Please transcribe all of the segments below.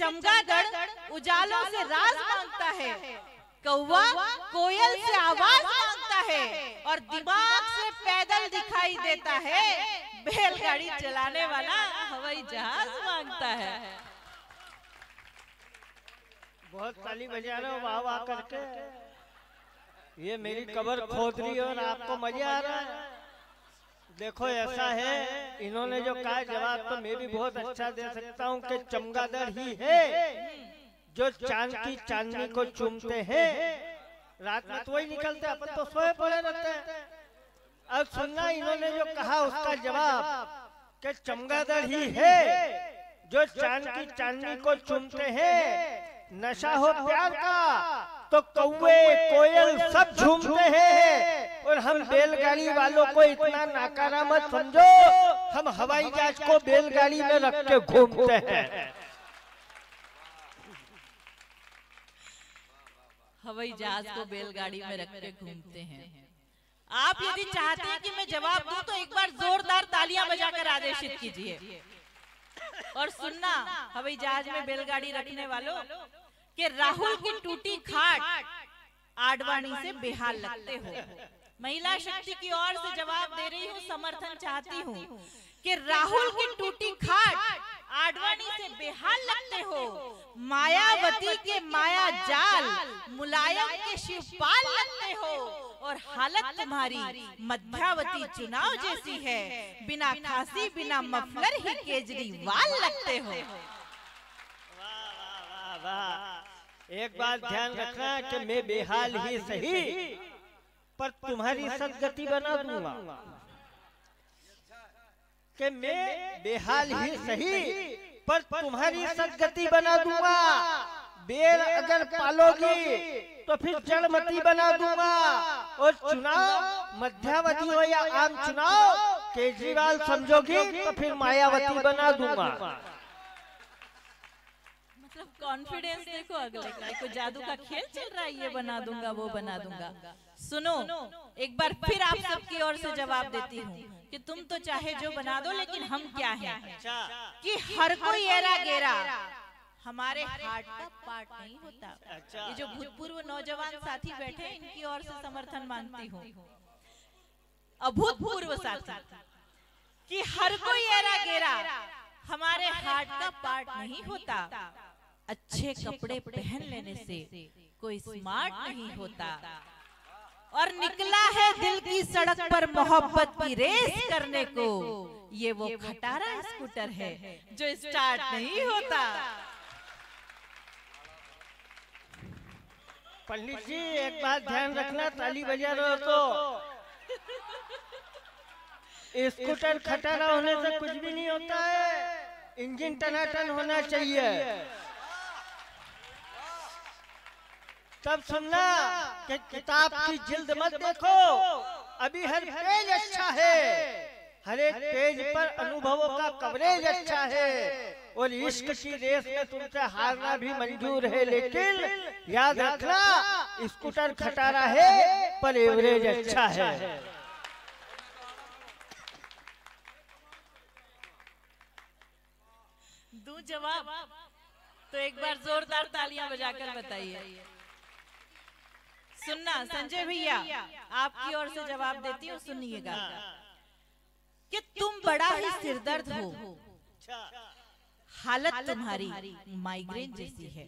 चमगादड़ उजालों से राज माँगता है। कौवा कोयल से आवाज़ माँगता है और दिमाग से पैदल दिखाई देता है। बैलगाड़ी चलाने वाला हवाई जहाज़ माँगता है। बहुत ताली बजा रहे हो, वाह वाह करके। ये मेरी कबर खोद रही है और आपको मज़ा आ रहा है। देखो ऐसा है। इन्होंने जो कहा जवाब तो मैं भी बहुत अच्छा दे सकता हूँ कि चमगादड़ ही है जो चाँद की चांदनी को चूमते हैं। रात में तो वही निकलते हैं, अपन तो सोए पड़े रहते हैं। अब सुनना इन्होंने जो कहा उसका जवाब कि चमगादड़ ही है जो चाँद की चांदनी को चूमते हैं। नशा हो प्यार का तो कौवे कोयल सब झूमते हैं। और हम बैलगाड़ी वालों को इतना नाकारा मत समझो। हम हवाई जहाज़ को बैलगाड़ी में रख के घूमते हैं। हवाई जहाज़ को बैलगाड़ी में रख के घूमते हैं। आप यदि चाहते हैं कि मैं जवाब दूँ तो एक बार जोरदार तालियाँ बजाकर आदेशित कीजिए। और सुनना हवाई जहाज़ में बैलगाड़ी रखने वालों के राहुल की टूटी खाट आडवाणी से बेहाल लगते हो। महिला शक्ति की ओर से जवाब दे रही हूँ समर्थन चाहती हूँ कि राहुल की टूटी खाट आडवाणी से बेहाल लगते हो। मायावती के माया जाल मुलायम के शिवपाल लगते हो। और हालत तुम्हारी मध्यावती चुनाव जैसी है। बिना खांसी बिना मफलर ही केजरीवाल लगते हो। वाह, वाह। एक बात ध्यान रखना कि मैं बेहाल ही सही। पर तुम्हारी सदगति बना दूँगा। कि मैं बेहाल ही सही, पर तुम्हारी सदगति बना दूँगा। बेर अगर पालोगी तो फिर जड़मती बना दूँगा। और चुनाव, मध्यावधि हो या आम चुनाव, केजरीवाल समझोगी तो फिर मायावती बना दूँगा। कॉन्फिडेंस देखो अगले का कोई जादू का खेल चल रहा है ये बना दूँगा वो बना दूँगा। सुनो एक बार फिर आप सबकी ओर से जवाब देती हूँ कि तुम तो चाहे जो बना दो लेकिन हम क्या हैं? कि हर कोई एरा गेरा। हमारे हार्ट का पार्ट नहीं होता। अच्छा। ये जो भूतपूर्व नौजवान साथी बैठे हैं इनकी ओर से समर्थन मांगती हूँ। अभूतपूर्व साथी। कि हर कोई एरा गेरा। हमारे हार्ट का पार्ट नहीं होता। अच्छे कपड़े पहन लेने से कोई स्मार्ट नहीं होता। और निकला है दिल की सड़क पर मोहब्बत की रेस करने को। ये वो खटारा स्कूटर है जो स्टार्ट नहीं होता। पंडित जी एक बात ध्यान रखना ताली बजा रहे हो तो। स्कूटर खटारा होने से कुछ भी नहीं होता है। इंजन टनाटन होना चाहिए। तब सुनना कि किताब की जिल्द मत देखो। अभी हर पेज अच्छा है। हर एक पेज पर अनुभवों का कवरेज अच्छा है। और इश्क की रेस में तुमसे हारना भी मंजूर है। लेकिन याद रखना स्कूटर खटारा है पर एवरेज अच्छा है। दू जवाब? तो एक बार जोरदार तालियाँ बजाकर बताइए। सुनना संजय भैया आपकी ओर से जवाब देती हूँ सुनिएगा कि तुम बड़ा ही सिरदर्द हो। हालत तुम्हारी माइग्रेन जैसी है।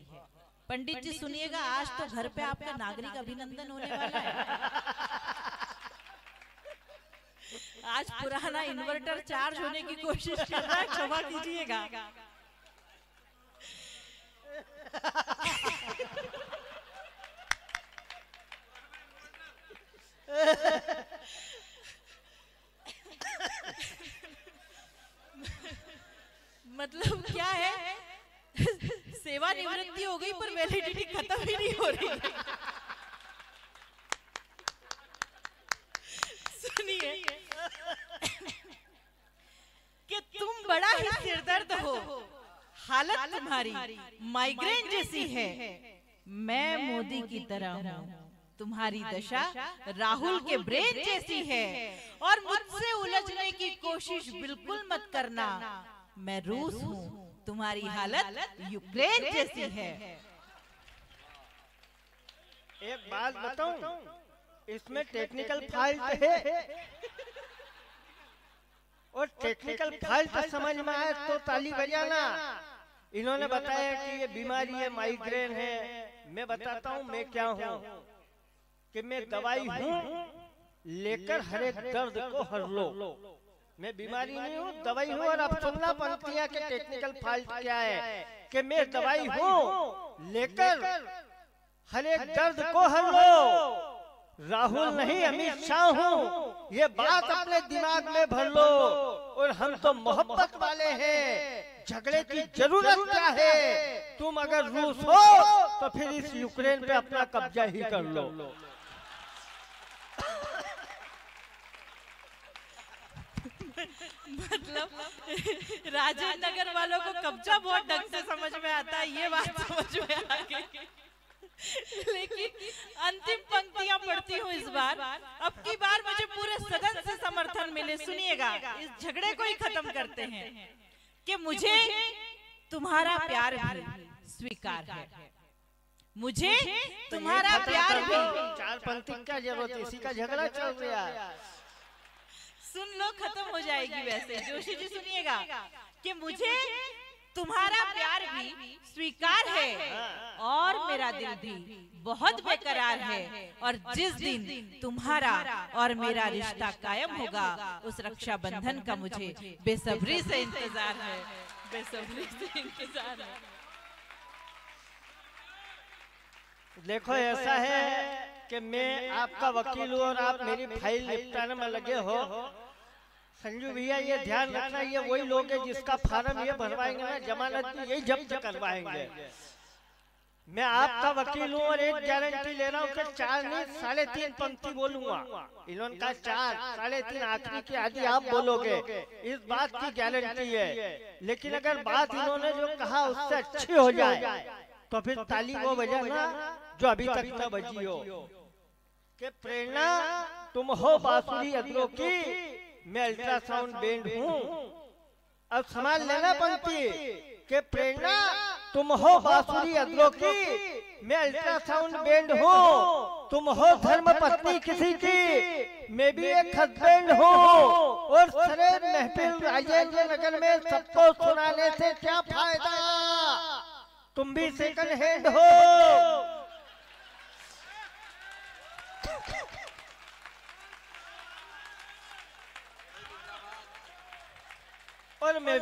पंडित जी सुनिएगा आज तो घर पे आपका नागरिक अभिनंदन होने वाला है। आज पुराना इन्वर्टर चार्ज होने की कोशिश कर रहा है क्षमा कीजिएगा। मतलब क्या है? सेवा निवृत्ति हो गई, पर वैलिडिटी खत्म ही नहीं हो रही। सुनिए। कि तुम बड़ा ही सिरदर्द हो। हालत तुम्हारी माइग्रेन जैसी है। मैं मोदी की तरह हूँ। तुम्हारी दशा राहुल के ब्रेन जैसी है। और मुझसे उलझने की कोशिश बिल्कुल मत करना। मैं रूस हूँ। तुम्हारी हालत यूक्रेन जैसी है। एक बात बताऊँ? इसमें टेक्निकल फॉल्ट है। और टेक्निकल फॉल्ट समझ में आए तो ताली बजाना। इन्होंने बताया कि ये बीमारी है माइग्रेन है। मैं बताता हूँ मैं क्या हूँ। कि मैं दवाई हूँ लेकर हर एक दर्द को हर लो। मैं बीमारी नहीं हूँ दवाई हूँ और अब सुनना पंक्तियाँ के टेक्निकल फॉल्ट क्या है। कि मैं दवाई हूँ लेकर हर एक दर्द को हर लो। राहुल नहीं अमित शाह हूँ। ये बात अपने दिमाग में भर लो। और हम तो मोहब्बत वाले हैं। झगड़े की ज़रूरत क्या है? तुम अगर रूस हो तो फिर इस यूक्रेन पे अपना कब्जा ही कर लो। मतलब राजेंद्र नगर वालों को कब्जा बहुत ढंग से समझ में आता है ये बात समझ में आ गई लेकिन अंतिम पंक्तियाँ पढ़ती हूँ इस बार। अब की बार मुझे पूरे सदन से समर्थन मिले सुनिएगा। इस झगड़े को ही खत्म करते हैं कि मुझे तुम्हारा प्यार भी स्वीकार है। मुझे तुम्हारा प्यार भी चार पंक्ति क्या ज़रूरत इसी का झगड़ा चल रहा है। सुन लो खत्म हो जाएगी वैसे जोशी जी सुनिएगा कि मुझे तुम्हारा प्यार भी स्वीकार है और मेरा दिल भी बहुत बेकरार है और जिस दिन तुम्हारा और मेरा रिश्ता कायम होगा उस रक्षा बंधन का मुझे बेसब्री से इंतज़ार है। बेसब्री से इंतज़ार है। देखो ऐसा है कि मैं आपका वकील हूँ और आप मेरी फ़ाइल निपटाने में लगे हो। संजू भैया ये ध्यान रखना ये वही लोग हैं जिसका फार्म ये भरवाएँगे ना जमानत यही जब्त करवाएँगे। मैं आपका वकील हूँ और एक गारंटी ले रहा हूँ कि चार नहीं साढ़े तीन पंक्ति बोलूँगा। इन्होंने कहा चार साढ़े तीन आखिरी की आदि आप बोलोगे। इस बात की गारंटी है। लेकिन अगर बात इन्होंने जो कहा उससे अच्छी हो जाए तो फिर ताली वो बजाना जो अभी तक न बजी हो। कि प्रेरणा तुम हो। बांसुरी अदरों की मैं अल्ट्रासाउंड बैंड हूँ। अब संभाल लेना पंक्ति के प्रेरणा तुम हो बांसुरी अदरों की। मैं अल्ट्रासाउंड बैंड हूँ। तुम हो धर्म पत्नी किसी की। मैं भी एक हस्बैंड हूँ। और सरे महफिल राजेंद्र नगर में सबको सुनाने से क्या फ़ायदा? तुम भी सेकंड हैंड हो। मैं